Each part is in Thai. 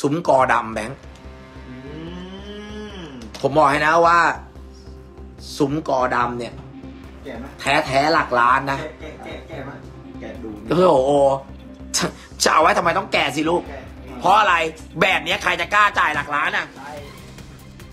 ซุ้มกอดำแบงค์อืมผมบอกให้นะว่า ซุ้มกอดำเนี่ยแก่ไหมแท้แท้ๆหลักล้านนะแก่แก่แก่แก่ไหมแก่ดูเออโอ้โหจะจะเอาไว้ทำไมต้องแก่สิลูกแก่เพราะอะไรแบบเนี้ยใครจะกล้าจ่ายหลักล้านอะใช่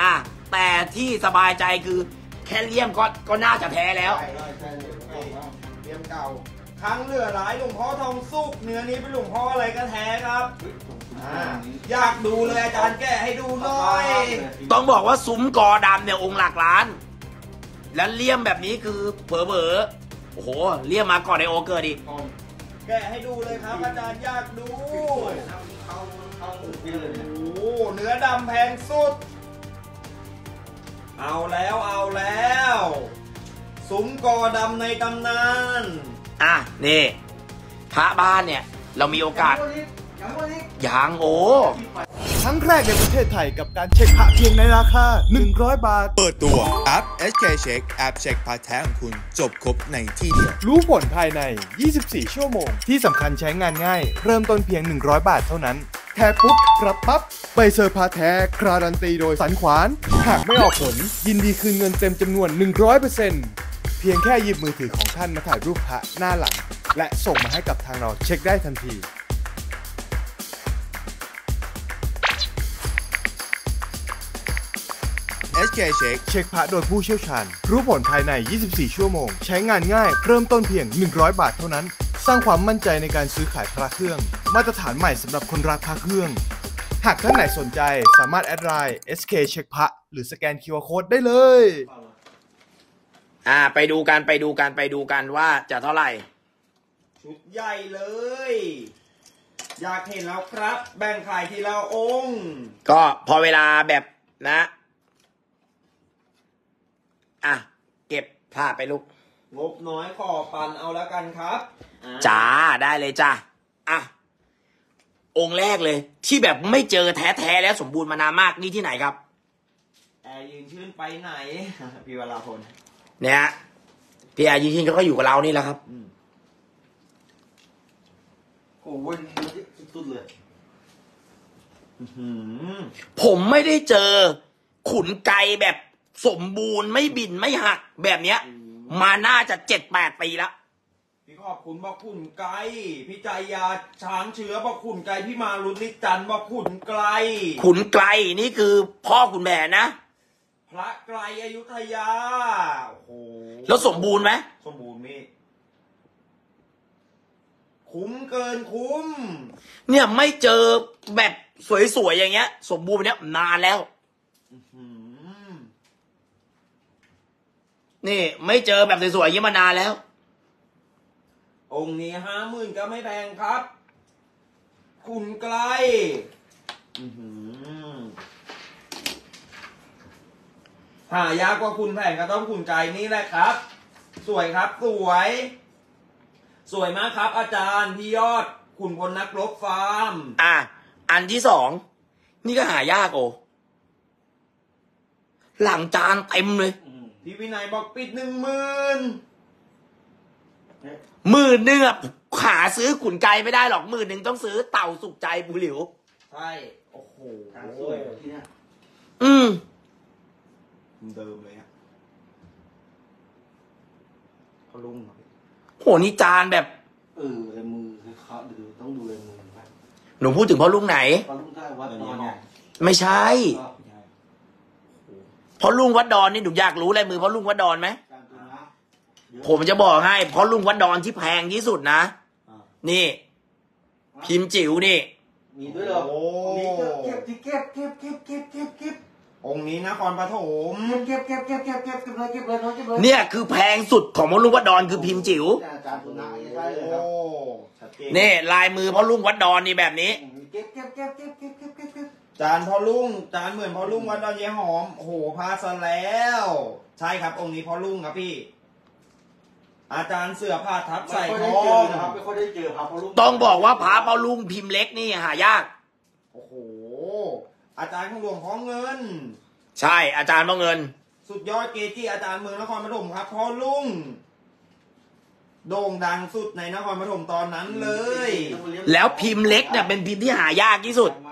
อะแต่ที่สบายใจคือแค่เลี่ยมก็ก็น่าจะแท้แล้วใช่ใช่ใช่เตรียมเก่าครั้งเหลือหลายหลวงพ่อทองสุกเนื้อนี้เป็นหลวงพ่ออะไรก็แท้ครับ อยากดูเลยอาจารย์แก้ให้ดูหน่อย ต้องบอกว่าซุ้มกอดำเนี่ยองค์หลักล้าน แล้วเลี่ยมแบบนี้คือเผลอๆโอ้โหเลี่ยมมาก่อนในโอเกิดอีกแกะให้ดูเลยครับอาจารย์อยากดูโอ้โหเนื้อดำแพงสุด เอาแล้วเอาแล้วซุ้มกอดำในตำนาน อะนี่พระบ้านเนี่ย เรามีโอกาส ยังวันนี้ยางโอ้ครั้งแรกในประเทศไทยกับการเช็คพระเพียงในราคา 100 บาท เปิดตัวแอป SK Check แอปเช็คพาร์ทแท้ของคุณจบครบในที่เดียว รู้ผลภายใน 24 ชั่วโมง ที่สำคัญใช้งานง่าย เริ่มต้นเพียง 100 บาทเท่านั้น แท้ปุ๊บรับปั๊บใบเซอร์พระแท้การันตีโดยสันขวาน หากไม่ออกผล ยินดีคืนเงินเต็มจำนวน 100%เพียงแค่หยิบมือถือของท่านมาถ่ายรูปพระหน้าหลัง และส่งมาให้กับทางเราเช็คได้ทันที SK Check เช็คพระโดยผู้เชี่ยวชาญ รู้ผลภายใน 24 ชั่วโมง ใช้งานง่าย เริ่มต้นเพียง 100 บาทเท่านั้น สร้างความมั่นใจในการซื้อขายพระเครื่อง มาตรฐานใหม่สำหรับคนรักพระเครื่อง หากท่านไหนสนใจสามารถแอดไลน์ SK เช็คพระหรือสแกน QR Code ได้เลย อ่า ไปดูกันไปดูกันไปดูกันว่าจะเท่าไหร่ ชุดใหญ่เลย อยากเห็นแล้วครับ แบ่งขายทีละองค์ ก็พอเวลาแบบนะ อะ เก็บผ้าไปลูก งบน้อยขอปันเอาแล้วกันครับอ่จ้าได้เลยจ้าอะ องค์แรกเลย ที่แบบไม่เจอแท้ๆแล้วสมบูรณ์มานานมากนี่ที่ไหนครับ แอร์ยืนชื่นไปไหน พี่วราพลเนี่ยฮะพี่อายุทินเขาก็อยู่กับเรานี่แหละครับ โอ้โหวันนี้สุดๆเลยอื้อหือผมไม่ได้เจอขุนไกแบบ สมบูรณ์ไม่บินไม่หักแบบเนี้ย มาน่าจะเจ็ดแปดปีละพี่ขอบคุณบอกขุนไกลพี่ใจยาช้างเชื้อบอกขุนไกลพี่มารุลิจันทร์บอกขุนไกล ขุนไกลนี่คือพ่อขุนแผนนะ พระไกลอยุธยาโอ้โหแล้วสมบูรณ์ไหมสมบูรณ์มีคุ้มเกินคุ้ม เนี่ยไม่เจอแบบสวยๆอย่างเงี้ย สมบูรณ์แบบเนี้ยนานแล้วหืม นี่ ไม่เจอแบบสวยๆอย่างนี้มานานแล้ว องค์นี้ห้าหมื่นก็ไม่แพงครับขุนไกลอื้อหือหายากกว่าคุณแผงก็ต้องขุนไกลนี่แหละครับ สวยครับ สวย สวยมากครับ อาจารย์พี่ยอดขุนพลนักรบฟาร์ม อะ อันที่สอง นี่ก็หายากโอหลังจานเต็มเลย อืม พี่วินัยบอกปิดหนึ่งหมื่นหมื่นหนึ่งอะหาซื้อขุนไกลไม่ได้หรอกหมื่นหนึ่งต้องซื้อเต่าสุกใจบุหลิว ใช่ โอ้โหทางสวยที่เนี่ยอืมเดิมเลยฮะเขาลุงเหรอโหนี่จานแบบ เออลายมือเขาดูต้องดูลายมือนะหนูพูดถึงพ่อลุงไหนตอนลุงได้วัดนอนไงไม่ใช่ เพราะลุงวัดดอนนี่หนูอยากรู้อะไรมือเพราะลุงวัดดอนไหมผมจะบอกให้ เพราะลุงวัดดอนที่แพงที่สุดนะ นี่ พิมพ์จิ๋วนี่ มีด้วยเหรอโอ้มีเก็บที่เก็บเก็บเก็บเก็บเก็บเก็บองนี้นะคอนปฐมเก็บเก็บเก็บเก็บเก็บเก็บเลยเก็บเลยเก็บเลยเนี่ยคือแพงสุดของพ่อลุงวัดดอนคือพิมพ์จิ๋วนี่ยลายมือพ่อลุงวัดดอนนี่แบบนี้ เก็บเก็บเก็บเก็บเก็บเก็บ จานพ่อลุงจานเหมือนพ่อลุงวัดดอนเยหอม โอ้โหพาซะแล้ว ใช่ครับ องค์นี้พ่อลุงครับพี่ อาจารย์เสือผ้าทับไม่ใส่ค่อยทได้อเจองนะครับไม่ค่อยได้เจอครับเพราะลูกต้องบอกว่าพระพ่อลุงพิมพ์เล็กนี่หายาก โอ้โห อาจารย์ของหลวงพ่อเงิน ใช่อาจารย์พ่อเงิน สุดยอดเกจิอาจารย์เมืองนครปฐมครับพ่อลุงโด่งดังสุดในนครปฐมตอนนั้นเลย แล้วพิมพ์เล็กเนี่ยเป็นพิมพ์ที่หายากที่สุดอ่าแบ่ง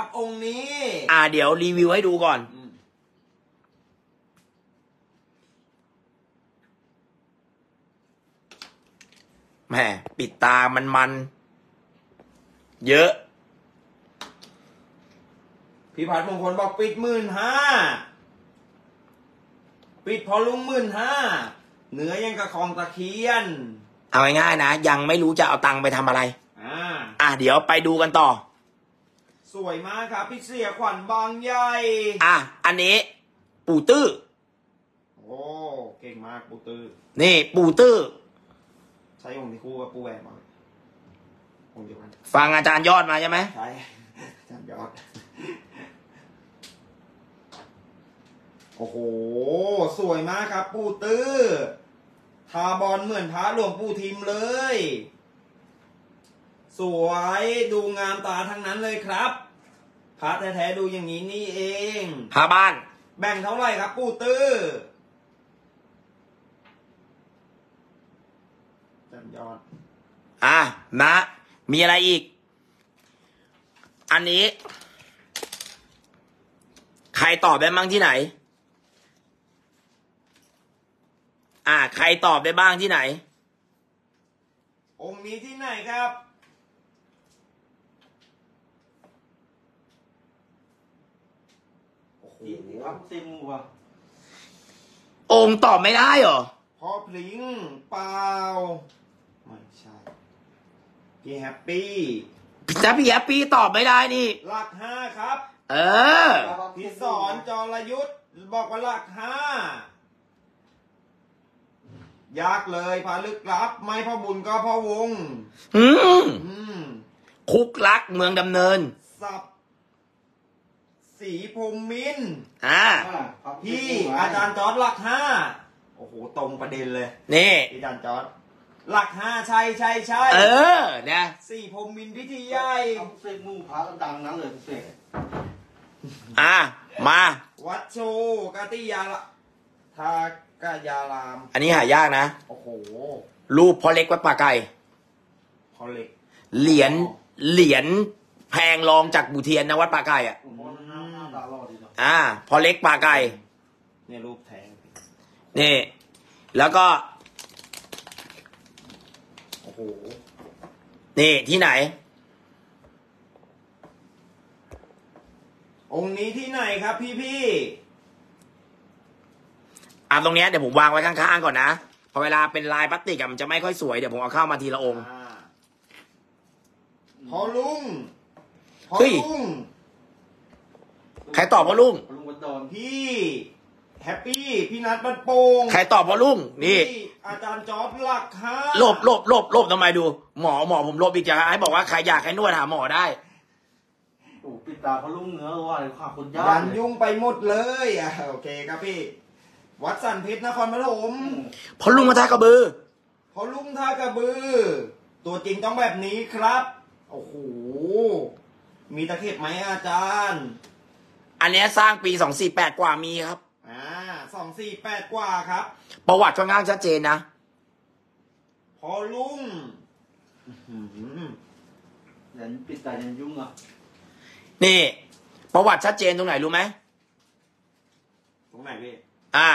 ครับ องค์นี้ อ่า เดี๋ยวรีวิวให้ดูก่อนอืมแหมปิดตามันมัน เยอะ พี่พัดมงคลบอกปิดหมื่นห้า ปิดพอลุงหมื่นห้าเนื้อยังกระคองตะเคียน เอาง่ายๆนะ ยังไม่รู้จะเอาตังค์ไปทำอะไร อ่า อะเดี๋ยวไปดูกันต่อ สวยมากครับ พี่เสียขวัญบางใหญ่อะ อันนี้ ปู่ตื้อ โอ้เก่งมากปูตือนี่ ปู่ตื้อ ใช้องค์ที่คู่กับปูแหวนมาองค์เดียวกันฟังอาจารย์ยอดมาใช่ไหม ใช่จำยอด โอ้โห สวยมากครับ ปูตื้อ ทาบอลเหมือนพระหลวงปู่ทิมเลย สวยดูงามตาทั้งนั้นเลยครับพระแท้ๆดูอย่างนี้นี่เองพาบ้าน แบ่งเท่าไหร่ครับปูตื้อจำยอด อะนะ มีอะไรอีก อันนี้ ใครตอบได้บ้างที่ไหน อะใครตอบได้บ้างที่ไหน องค์นี้ที่ไหนครับ โอ้โหที่ที่พับซิมว่ะองค์ตอบไม่ได้เหรอพ่อพลิงเปล่า ไม่ใช่พี่แฮปปี้ถ้าพี่แอปปี้ตอบไม่ได้นี่ หลักห้าครับ เออพี่สอนจรยุทธบอกว่าหลักห้ายากเลยพาลึกลับ ไม่พ่อบุญก็พ่อวง อืมอืมคุกรักเมืองดำเนิน สับ สีพรหมมินทร์อ่าอ่าพับซิมพี่ไว้อาจารย์จอร์ดหลักห้าโอ้โหตรงประเด็นเลยนี่ อาจารย์จอร์ดหลักห้าใช่ใช่ใช่เออเนี่ยสี่พรหมมินทร์พิธีใหญ่พับซิมมูพระดังนั้นเลยพิเศษอะมา วัดโชกาติยาละทากายาราม อันนี้หายากนะ โอ้โห รูปพ่อเล็กวัดป่าไก่พอเล็ก เหรียญเหรียญแพงรองจากบุเทียนนะวัดป่าไก่อะ ผมว่าหน้าหน้าตาหล่ อดีเนาะอ่าพ่อเล็กป่าไก่เนี่ยรูปแทงนี่ แล้วก็ โอ้โห นี่ที่ไหน องค์นี้ที่ไหนครับพี่พี่อะตรงเนี้ยเดี๋ยวผมวางไว้ข้างๆก่อนนะพอเวลาเป็นลายพลาสติกอะมันจะไม่ค่อยสวยเดี๋ยวผมเอาเข้ามาทีละองค์ อ่าพอลุงพอเฮ้ย ลุง ใครตอบพ่อลุงลุงวัดดอนพี่แฮปปี้พี่นัทบันโป่งใครตอบพ่อลุงนี่พี่อาจารย์จอร์ดหลักห้าหลบหลบหลบหลบทำไมดู หมอหมอผมหลบอีกจะให้บอกว่าใครอยากให้นวดหาหมอได้โอ้ปิดตาพระลุงเนื้อว่าเลยขาคนยายักนเลยยุ่งไปหมดเลยอะโอเคครับพี่ วัดสันเพชรนครปฐมพ่อลุงมาทากระบือพอลุงท่ากระบือ ตัวจริงต้องแบบนี้ครับ โอ้โหมีตะเข็บไหมอาจารย์ อันเนี้ยสร้างปีสองสี่แปดกว่ามีครับ อ่าสองสี่แปดกว่าครับ ประวัติค่อนข้างชัดเจนนะ พอลุงอื้อหือยันปิดตายันยุ่งอะนี่ ประวัติชัดเจนตรงไหนรู้ไหม ตรงไหนพี่อ่า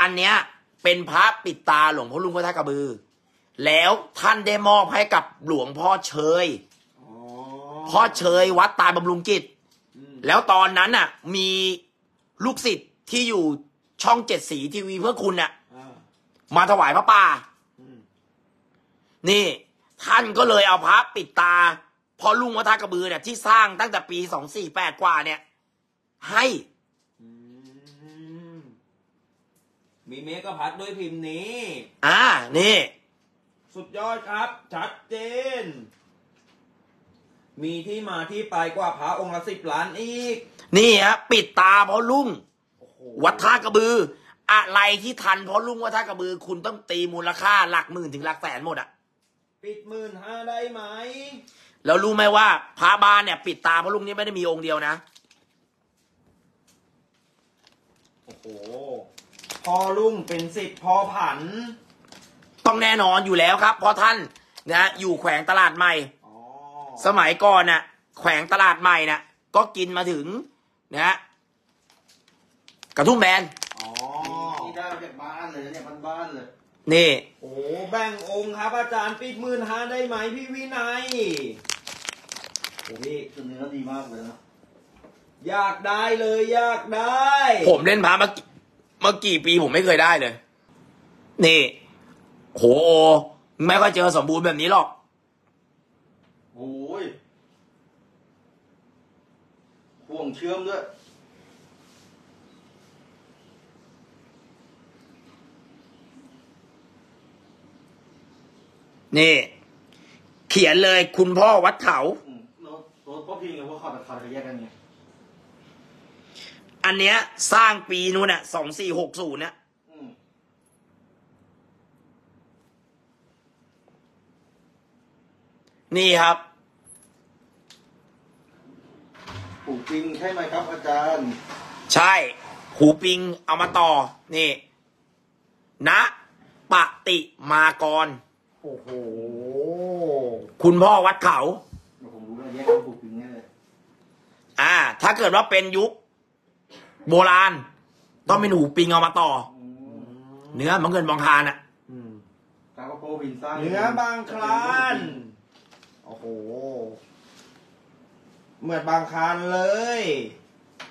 อันเนี้ยเป็นพระปิดตาหลวงพ่อลุงพระทากระบือ แล้วท่านได้มอบให้กับหลวงพ่อเชย อ๋อพ่อเชยวัดตาบำรุงกิจอืม แล้วตอนนั้นน่ะ มีลูกศิษย์ที่อยู่ช่องเจ็ดสีทีวีเพื่อคุณน่ะอ่ามาถวายพระป่าอืมนี่ ท่านก็เลยเอาพระปิดตาพอลุงวัดทากระบือเนี่ยที่สร้างตั้งแต่ปีสองสี่แปดกว่าเนี่ย ให้อืมมีเมกะพัดด้วยพิมพ์นี้ อ่า นี่ สุดยอดครับ ชัดเจน มีที่มาที่ไปกว่าพระองค์ละสิบล้านอีก นี่ฮะปิดตาเพราะลุงโอ้โหวัดท่ากระบือ อะไรที่ทันเพราะลุงวัดท่ากระบือ คุณต้องตีมูลค่าหลักหมื่นถึงหลักแสนหมดอะปิดหมื่นห้าได้ไหมแล้วรู้ไหมว่าพระบ้านเนี่ย ปิดตาเพราะลุงนี่ไม่ได้มีองค์เดียวนะโอ้โหพอลุงเป็นสิทธิ์พอผัน ต้องแน่นอนอยู่แล้วครับเพราะท่านนะอยู่แขวงตลาดใหม่อ๋อ สมัยก่อนน่ะ แขวงตลาดใหม่น่ะ ก็กินมาถึงนะฮะกระทุ่มแบนอ๋อนี่ได้มาจากบ้านเลยเนี่ยบ้านๆเลย นี่ โอ้แบ่งองค์ครับอาจารย์ปิดหมื่นห้าได้ไหมพี่วินัยโอ้พี่คือเนื้อดีมากเลยนะอยากได้เลยอยากได้ ผมเล่นพระมากี่มากี่ปีผมไม่เคยได้เลย นี่ โหโอไม่ค่อยเจอสมบูรณ์แบบนี้หรอก โอ้ย ห่วงเชื่อมด้วย นี่ เขียนเลยคุณพ่อวัดเขาอืมรถรถพ่อพิงกับพ่อเขาแต่เขาจะแยกกันไงอันเนี้ย สร้างปีนู้นน่ะสองสี่หกศูนย์เนี่ยอืมนี่ครับ ปู่จริงใช่ไหมครับอาจารย์ ใช่ หูปิงเอามาต่อ นี่ณปฏิมากร โอ้โห คุณพ่อวัดเขาเดี๋ยวผมรู้แล้วแยกกันปู่จริงแน่เลยอ่า ถ้าเกิดว่าเป็นยุค โบราณ ต้องเป็นหูปิงเอามาต่ออืมเนื้อมันเงินบองทานอะอืมกาว่าโปวินสร้างเนื้อบางคลาน โอ้โห เหมือนบางคลานเลย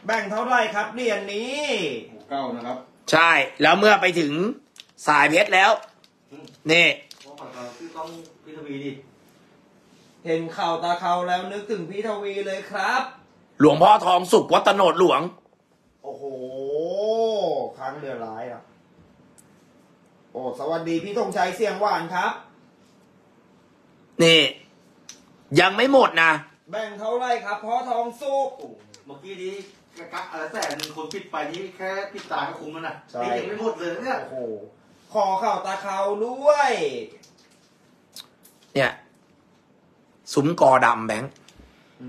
แบ่งเท่าไหร่ครับเหรียญนี้โอ้เก้านะครับใช่ แล้วเมื่อไปถึงสายเพชรแล้ว นี่ เพราะของเราคือต้องพิทวีดิเห็นเข่าตาเขาแล้วนึกถึงพี่ทวีเลยครับ หลวงพ่อทองสุขวัดตโนดหลวง โอ้โหครั้งเดือดร้ายอะ โอ้สวัสดีพี่ธงชัยเสียงหวานครับ นี่ ยังไม่หมดนะ แบ่งเท่าไหร่ครับพ่อทองสุกโอ้เมื่อกี้นี้กะกะอะไรแสนหนึ่งคนปิดไปนี่แค่ปิดตาก็คุ้มแล้วนะใช่ นี่ยังไม่หมดเลยเนี่ย โอ้โหขอเข่าตาเขาด้วย เนี่ย ซุ้มกอดำแบงค์อื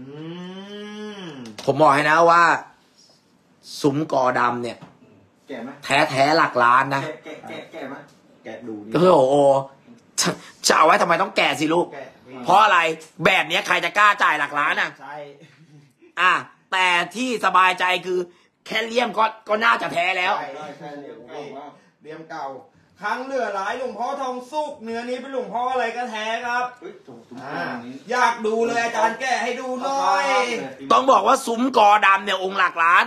ม ผมบอกให้นะว่า ซุ้มกอดำเนี่ย แก่ไหมแท้แท้ๆหลักล้านนะแก่แก่แก่แก่ไหมแกะดูดิก็คือโอ้โหจะจะเอาไว้ทำไมต้องแก่สิลูก แกะนี่ เพราะอะไรแบบเนี้ยใครจะกล้าจ่ายหลักล้านอะ ใช่ อะแต่ที่สบายใจคือแค่เลี่ยมก็ก็น่าจะแท้แล้ว ใช่ใช่ใช่เดี๋ยวเก่ามากเรียมเก่า ครั้งเหลือหลายหลวงพ่อทองสุกเนื้อนี้เป็นหลวงพ่ออะไรก็แท้ครับเฮ้ยถูกถูกอ่าตรงนี้อยากดูเลยอาจารย์แกะให้ดูหน่อยต้องบอกว่าซุ้มกอดำเนี่ยองค์หลักล้าน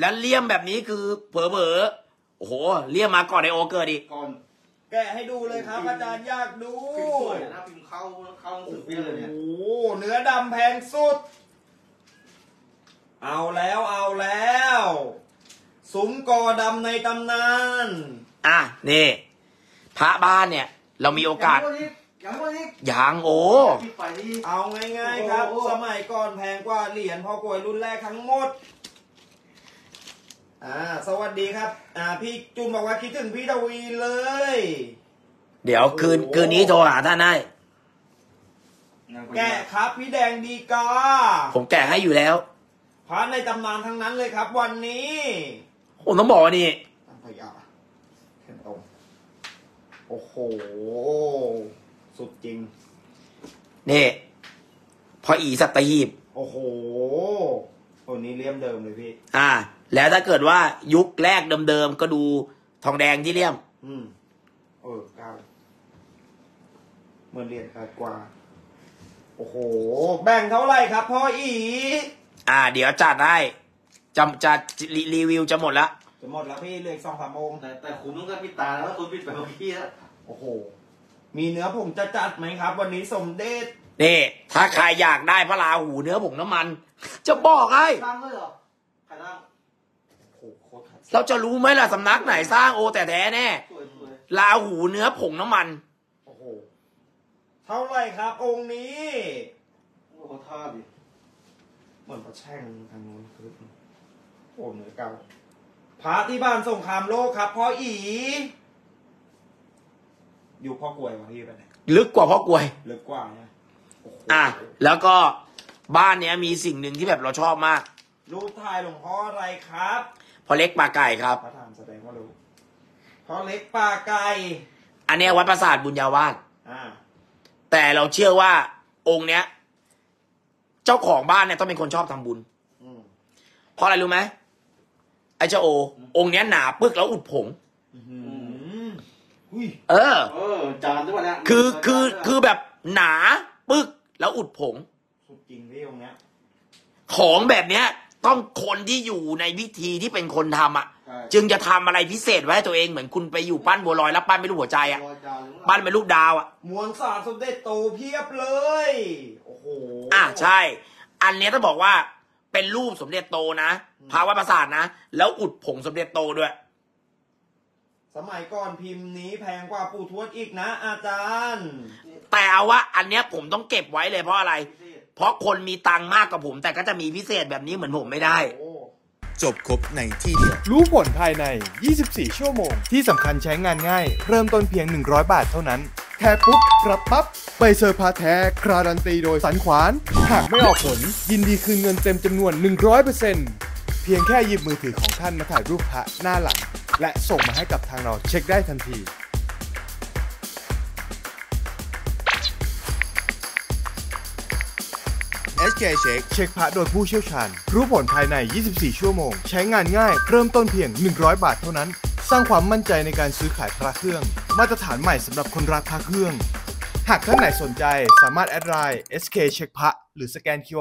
แล้วเลี่ยมแบบนี้คือเผลอๆโอ้โหเลี่ยมมาก่อนไอโอเกิดอีกก่อน แกะให้ดูเลยครับ อาจารย์อยากดูพิมพ์สวยนะพิมพ์เข้าเข้าโอ้สุดโหเปี้ยเลยเนี่ยเนื้อดำแพงสุด เอาแล้วเอาแล้วซุ้มกอดำในตำนาน อะนี่พระบ้านเนี่ย เรามีโอกาสยังไม่อีกยางโอปิดไปนี่ เอาง่ายๆครับ โอ้โห สมัยก่อนแพงกว่าเหรียญพ่อกลวยรุ่นแรกทั้งหมด อ่าสวัสดีครับ อ่า พี่จุนบอกว่าคิดถึงพี่ทวีเลย เดี๋ยวคืนโอ้โหคืนนี้โทรหาท่านได้แกะครับ พี่แดงดีกาผมแกะให้อยู่แล้วพระในตำนานทั้งนั้นเลยครับ วันนี้ผมต้องบอกว่านี่ตั้งพยาเห็นตรงโอ้โห สุดจริง นี่พออีสัตหีบ โอ้โหตัวนี้เลี่ยมเดิมเลยพี่ อ่า แล้วถ้าเกิดว่ายุคแรกเดิมๆก็ดูทองแดงที่เลี่ยม อืมเออเก้าเหมือนเหรียญขาดกว่า โอ้โห แบ่งเท่าไหร่ครับพ่ออี อ่า เดี๋ยวจัดให้จะจะรีรีวิวจะหมดแล้วจะหมดแล้วพี่เหลืออกสองสามองค์แต่แต่คุ้มต้องการปิดตาแล้วคนปิดไปเมื่อกี้แล้วโอ้โห มีเนื้อผงจะจัดไหมครับ วันนี้สมเด็จนี่ ถ้าใครอยากได้พระราหูเนื้อผงน้ำมัน จะบอกให้ ตั้งเลยเหรอใครตั้ง โอ้โหโคตรขัด เราจะรู้ไหมล่ะสำนักไหนสร้างโอแต่แท้แน่สวยสวยราหูเนื้อผงน้ำมัน โอ้โห เท่าไหร่ครับ องค์นี้โอ้โหท่าดิเหมือนพระแช่งทางนู้นคือโอ้เนื้อเก่าพระที่บ้านสงครามโลกครับพ่ออี อยู่พ่อกลวยวะพี่ไปไหนลึกกว่าพ่อกลวย ลึกกว่านะโโหอะ แล้วก็บ้านเนี้ยมีสิ่งหนึ่งที่แบบเราชอบมาก รูปถ่ายหลวงพ่ออะไรครับ พอเล็กปลาไก่ครับ พระธรรมแสดงว่ารู้พ่อเล็กป่าไก่ อันเนี้ยวัดประสาทบุญญาวาสอ่า แต่เราเชื่อว่าองค์เนี้ย เจ้าของบ้านเนี่ยต้องเป็นคนชอบทำบุญ อืม เพราะอะไรรู้ไหมไอ้เจ้าโอ องค์เนี้ยหนาปึกแล้วอุดผง อืมอุ้ยเออ เออ จานด้วยเนี่ยคือคือคือแบบหนาปึกแล้วอุดผง สุดจริงพี่องค์เนี้ย ของแบบเนี้ย ต้องคนที่อยู่ในวิธีที่เป็นคนทำอะ ใช่ จึงจะทำอะไรพิเศษไว้ให้ตัวเองเหมือนคุณไปอยู่ปั้นบัวลอยแล้วปั้นเป็นรูปหัวใจอะ รอยจานหรือเปล่าปั้นเป็นรูปดาวอะ มวลสารสมเด็จโตเพียบเลย โอ้โห อะใช่ อันเนี้ยต้องบอกว่าเป็นรูปสมเด็จโตนะพระวัดประสาทนะ แล้วอุดผงสมเด็จโตด้วย สมัยก่อนพิมพ์นี้แพงกว่าปู่ทวดอีกนะอาจารย์ แต่เอาว่าอันเนี้ยผมต้องเก็บไว้เลยเพราะอะไรพิ เศษเพราะคนมีตังค์มากกว่าผม แต่ก็จะมีพิเศษแบบนี้เหมือนผมไม่ได้โอ้จบครบในที่เดียว รู้ผลภายใน 24 ชั่วโมง ที่สำคัญใช้งานง่าย เริ่มต้นเพียง 100 บาทเท่านั้น แค่ปุ๊บรับปั๊บใบเซอร์พาแท้การันตีโดยสันขวาน หากไม่ออกผล ยินดีคืนเงินเต็มจำนวน 100%เพียงแค่หยิบมือถือของท่านมาถ่ายรูปพระหน้าหลัง และส่งมาให้กับทางเราเช็คได้ทันที แกเช็ค เช็คพระโดยผู้เชี่ยวชาญ รู้ผลภายใน 24 ชั่วโมง ใช้งานง่าย เริ่มต้นเพียง 100 บาทเท่านั้น สร้างความมั่นใจในการซื้อขายพระเครื่อง มาตรฐานใหม่สำหรับคนรักพระเครื่อง หากท่านไหนสนใจสามารถแอดไลน์ SK เช็คพระหรือสแกน QR